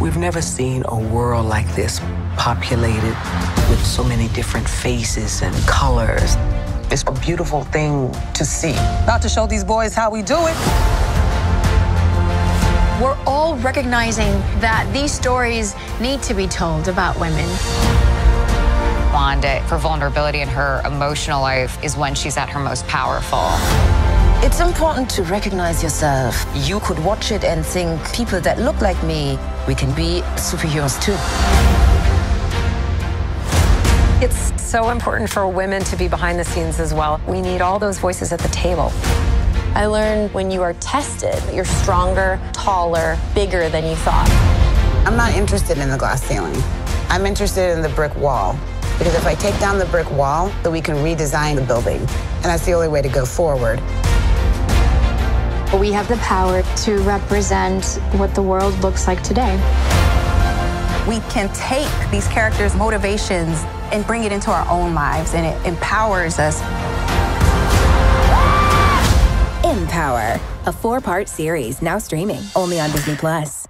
We've never seen a world like this populated with so many different faces and colors. It's a beautiful thing to see. About to show these boys how we do it. We're all recognizing that these stories need to be told about women. Wanda, for vulnerability in her emotional life is when she's at her most powerful. It's important to recognize yourself. You could watch it and think, people that look like me, we can be superheroes too. It's so important for women to be behind the scenes as well. We need all those voices at the table. I learned when you are tested, you're stronger, taller, bigger than you thought. I'm not interested in the glass ceiling. I'm interested in the brick wall. Because if I take down the brick wall, then we can redesign the building. And that's the only way to go forward. We have the power to represent what the world looks like today. We can take these characters' motivations and bring it into our own lives, and it empowers us. MPower, a four part series now streaming only on Disney Plus.